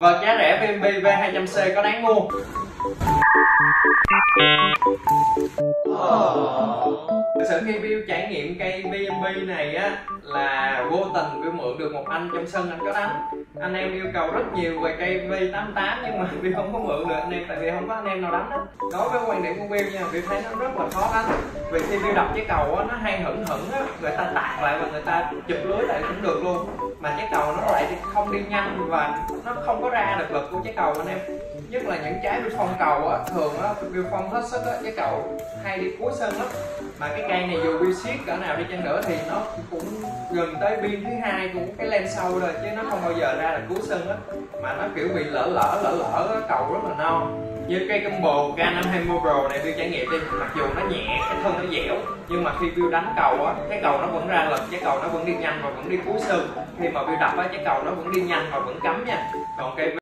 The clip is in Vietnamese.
Và giá rẻ VMB V200C có đáng mua. Thực sự khi Bill trải nghiệm cây BMB này á, là vô tình Bill mượn được một anh trong sân, anh có đánh. Anh em yêu cầu rất nhiều về cây V88 nhưng mà Bill không có mượn được. Anh em, tại vì không có anh em nào đánh á đối với quan điểm của Bill nha, Bill thấy nó rất là khó đánh. Vì khi Bill đập cái cầu á, nó hay hững hững á, người ta tạt lại và người ta chụp lưới lại cũng được luôn mà trái cầu nó lại không đi nhanh và nó không có ra được lực của trái cầu anh em. Nhất là những trái Bill phong cầu á thường á Bill phong hết sức á trái cầu hay đi cuối sân lắm mà cái cây này dù vi siết cỡ nào đi chăng nữa thì nó cũng gần tới pin thứ hai cũng cái len sâu rồi chứ nó không bao giờ ra được cuối sân á. Mà nó kiểu bị lỡ lỡ lỡ lỡ á, cầu rất là non như cây combo K520 Pro này Bill trải nghiệm đi mặc dù nó nhẹ cái thân nó dẻo nhưng mà khi Bill đánh cầu á cái cầu nó vẫn ra lực cái cầu nó vẫn đi nhanh và vẫn đi cuối sân. Khi mà Bill đập á trái cầu nó vẫn đi nhanh và vẫn cắm nha. Còn cây